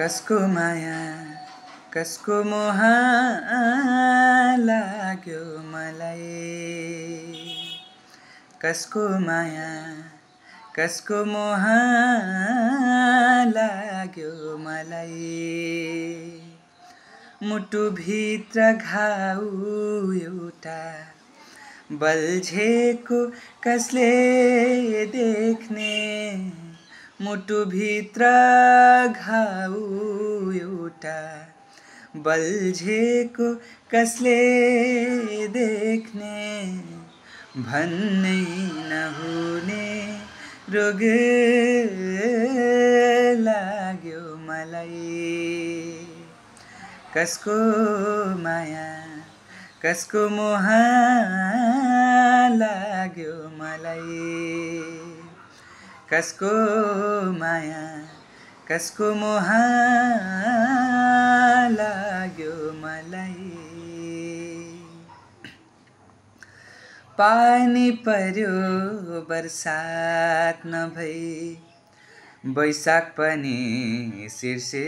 कसको माया कसको मोह लाग्यो मलाई? कसको माया कसको मोह लाग्यो मलाई? मुटुभित्र घाउ एउटा बल्झेको कसले देख्ने? मुटुभित्र घाउ एउटा। बल्झेको कसले देख्ने? भन्नै नहुने रोग लाग्यो मलाई। कसको माया कसको मोह लाग्यो मलाई। कसको माया कसको मोह लाग्यो मलाई? पानी पर्यो बर्सात नभई बैशाख पनि शिर्षे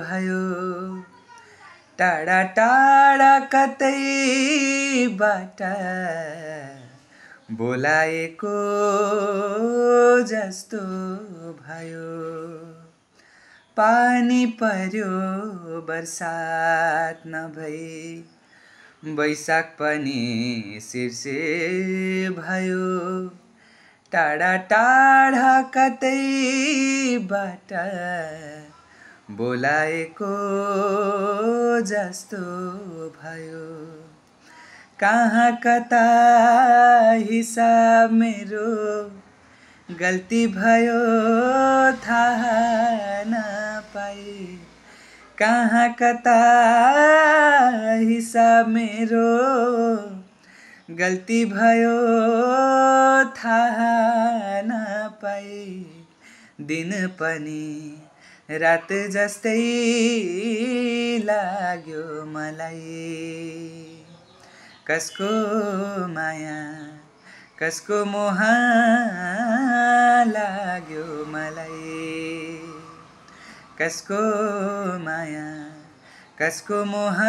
भयो। टाढा टाढा कतैबाट बोलाएको जस्तो भयो। पानी पर्यो बर्सात नभई। बैशाख पनि शिर्षे भयो। टाढा टाढा कतैबाट बोलाएको जस्तो भयो। कहाँ कता हिसाब मेरो गल्ती भयो थाहा नपाए कहाँ कता हिसाब मेरो गल्ती भयो थाहा नपाए दिन पनि रात जस्तै लाग्यो मलाई। कसको माया कसको मोह लाग्यो मलाई? कसको माया कसको मोह